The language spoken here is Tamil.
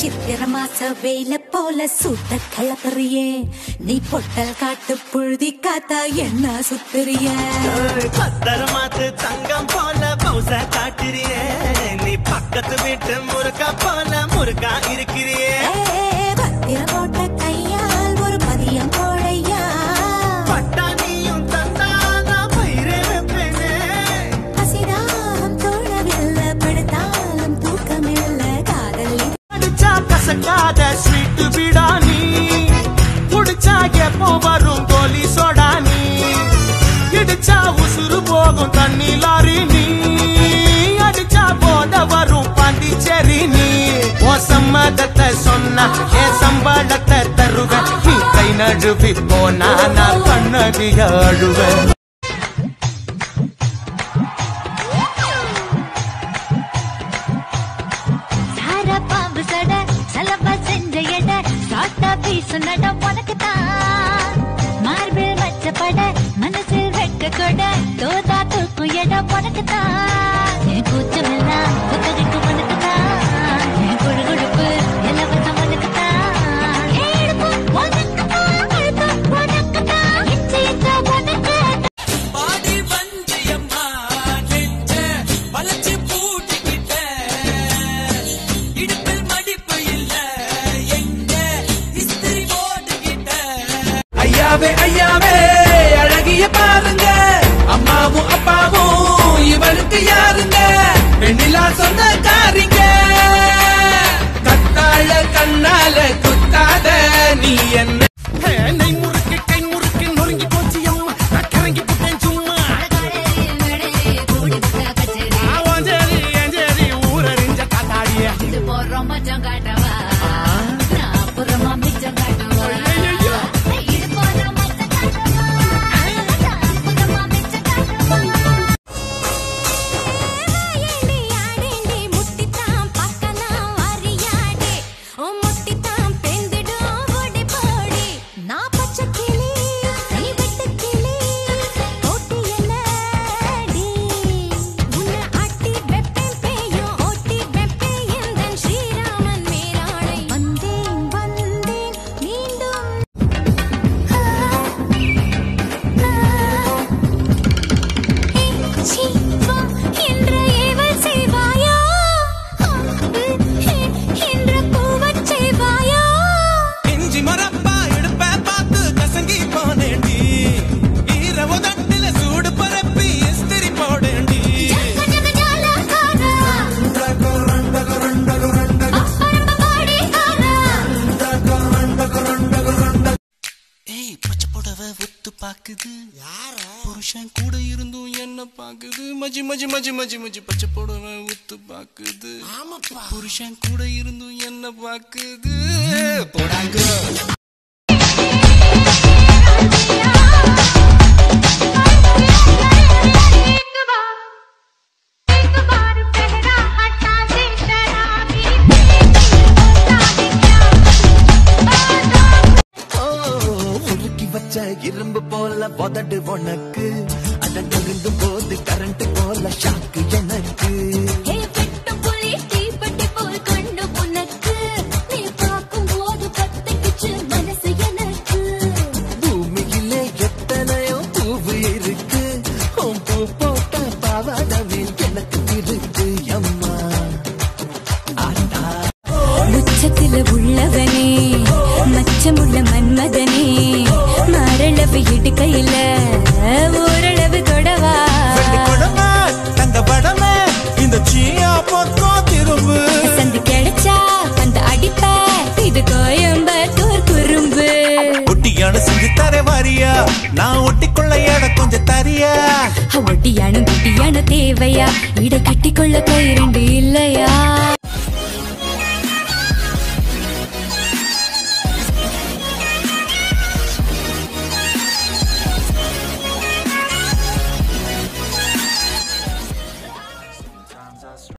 சித்திர மாச வெயில போல சுத்த கலப்பறியே நீ பொட்டல் காட்டு புழுதி காத்தா என்ன சுத்துறிய? பத்திரமாத்து தங்கம் போல பௌச காட்டுறியே. நீ பக்கத்து வீட்டு முறுக்கா போல முறுக்கா இருக்கிறியே. ஸ்வீட் பிடானி குடிச்சா எப்போ வரும் கோலி சோடா நீ. இடிச்சா உசுறு போகும் தண்ணி லாரி நீ. அடிச்சா போட வரும் பாண்டிச்சேரி நீ. ஓ சம்மதத்தை சொன்ன ஏ சம்பளத்தை தருக நீ கை நழுவி போனா நான் கண்ணகிய அழுவேன் சாட்டா பீசு மார்பில் வச்ச பட மனசில் வெக்க கொட கண்ணால குத்தாத நீ என்ன Tea. புடவை ஒத்து பாக்குது. புருஷன் கூட இருந்தும் என்ன பாக்குது. மஜி மஜி மஜி மஜி மஜி பச்சை புடவை ஒத்து பாக்குது. புருஷன் கூட இருந்தும் என்ன பாக்குது. போடாங்க. போல உதடு உனக்கு. அடங்கிருந்தும் போது கரண்ட் போல ஷாக்கு எனக்கு. ஏ வெட்டு புலி தீப்பெட்டி ஒட்டியானும் குட்டியான தேவையா? இடை கட்டிக்கொள்ள கை ரெண்டு இல்லையா?